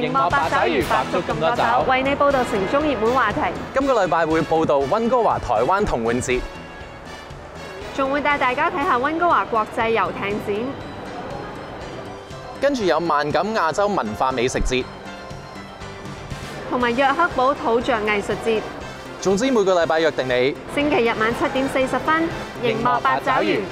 荧幕八爪鱼，白足咁多手，为你报道城中热门话题。今个礼拜会报道温哥华台湾同玩节，仲会带大家睇下温哥华国际游艇展，跟住有万锦亚洲文化美食节，同埋约克堡土著艺术节。总之每个礼拜约定你，星期日晚七点四十分，荧幕八爪鱼。